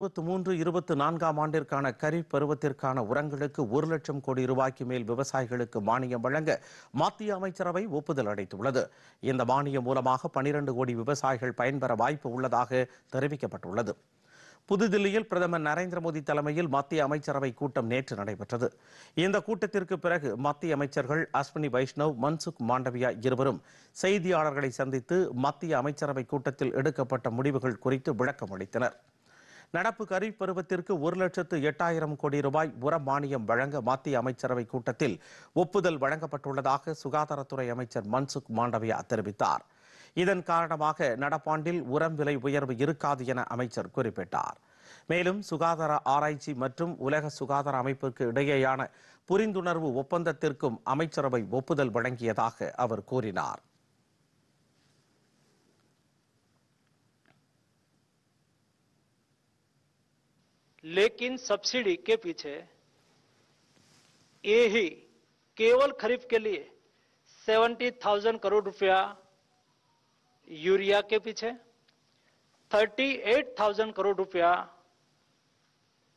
இருபத்தி மூன்று இருபத்தி நான்காம் ஆண்டிற்கான கரி பருவத்திற்கான உரங்களுக்கு ஒரு லட்சம் கோடி ரூபாய்க்கு மேல் விவசாயிகளுக்கு மானியம் வழங்க மத்திய அமைச்சரவை ஒப்புதல் அளித்துள்ளது. இந்த மானியம் மூலமாக பனிரெண்டு கோடி விவசாயிகள் பயன்பெற வாய்ப்பு உள்ளதாக தெரிவிக்கப்பட்டுள்ளது. புதுதில்லியில் பிரதமர் நரேந்திர மோடி தலைமையில் மத்திய அமைச்சரவை கூட்டம் நேற்று நடைபெற்றது. இந்த கூட்டத்திற்கு பிறகு மத்திய அமைச்சர்கள் அஸ்வினி வைஷ்ணவ் மன்சுக் மாண்டவியா இருவரும் செய்தியாளர்களை சந்தித்து மத்திய அமைச்சரவை கூட்டத்தில் எடுக்கப்பட்ட முடிவுகள் குறித்து விளக்கம் அளித்தனர் நடப்பு கரீப் பருவத்திற்கு ஒரு லட்சத்து எட்டாயிரம் கோடி ரூபாய் உர மானியம் வழங்க மத்திய அமைச்சரவை கூட்டத்தில் ஒப்புதல் வழங்கப்பட்டுள்ளதாக சுகாதாரத்துறை அமைச்சர் மன்சுக் மாண்டவியா தெரிவித்தார். இதன் காரணமாக நடப்பாண்டில் உரம் விலை உயர்வு இருக்காது என அமைச்சர் குறிப்பிட்டார். மேலும் சுகாதார ஆராய்ச்சி மற்றும் உலக சுகாதார அமைப்புக்கு இடையேயான புரிந்துணர்வு ஒப்பந்தத்திற்கும் அமைச்சரவை ஒப்புதல் வழங்கியதாக அவர் கூறினார். लेकिन सब्सिडी के पीछे ये ही केवल खरीफ के लिए सेवेंटी थाउज़ेंड करोड़ रुपया यूरिया के पीछे, थर्टी एट थाउज़ेंड करोड़ रुपया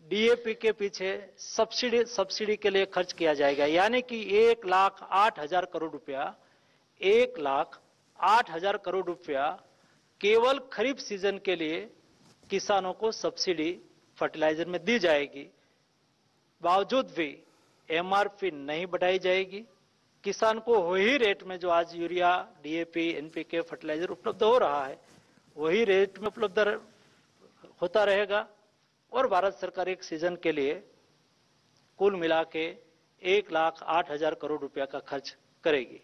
डीएपी के पीछे सब्सिडी सब्सिडी के लिए खर्च किया जाएगा। यानी कि एक लाख आठ हज़ार करोड़ रुपया, एक लाख आठ हज़ार करोड़ रुपया केवल खरीफ सीज़न के लिए किसानों को सब्सिडी फर्टिलाइज़र में दी जाएगी, बावजूद भी एमआरपी नहीं बढ़ाई जाएगी, किसान को वही रेट में जो आज यूरिया डीएपी एनपीके फर्टिलाइज़र उपलब्ध हो रहा है, वही रेट में उपलब्ध होता रहेगा। और भारत सरकार एक सीज़न के लिए कुल मिला के एक लाख आठ हज़ार करोड़ रुपया का खर्च करेगी।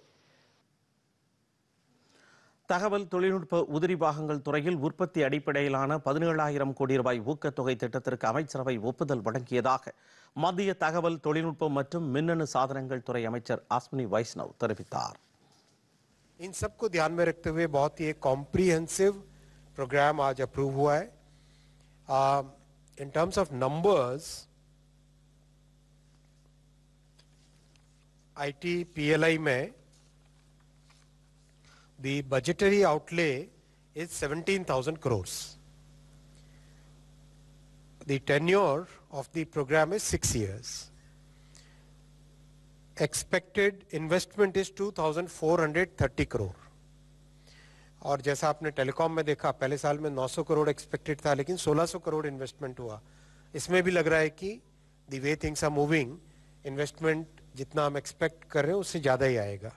தகவல் தொழில்நுட்ப உதிரி பாகங்கள் துறையில் உற்பத்தி அடிப்படையிலான பதினேழாயிரம் கோடி ரூபாய் ஊக்கத்தொகை திட்டத்திற்கு அமைச்சரவை ஒப்புதல் வழங்கியதாக மத்திய தகவல் தொழில்நுட்பம் மற்றும் மின்னணு சாதனங்கள் துறை அமைச்சர் அஸ்வினி வைஷ்ணவ் தெரிவித்தார் इन सबको ध्यान में रखते हुए बहुत ही एक कॉम्प्रिहेंसिव प्रोग्राम आज अप्रूव हुआ है in terms of numbers IT PLI में the budgetary outlay is 17,000 crores. The tenure of the program is six years. Expected investment is 2,430 crore. और जैसा आपने टेलीकॉम में देखा पहले साल में 900 करोड़ एक्सपेक्टेड था लेकिन 1600 करोड़ इन्वेस्टमेंट हुआ इसमें भी लग रहा है कि the way things are moving investment जितना हम एक्सपेक्ट कर रहे हैं उससे ज़्यादा ही आएगा